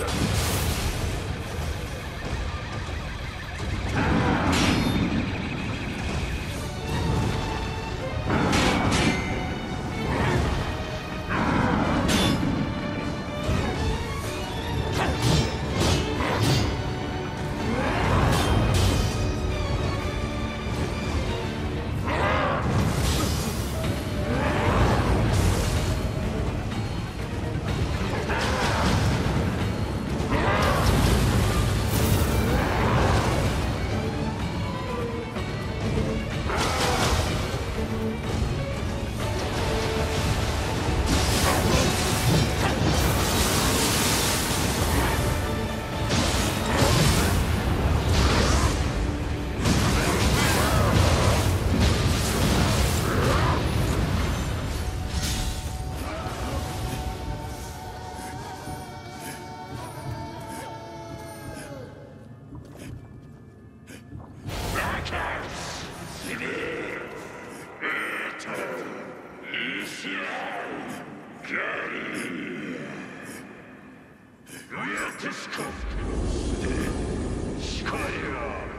Итак. Skyrim!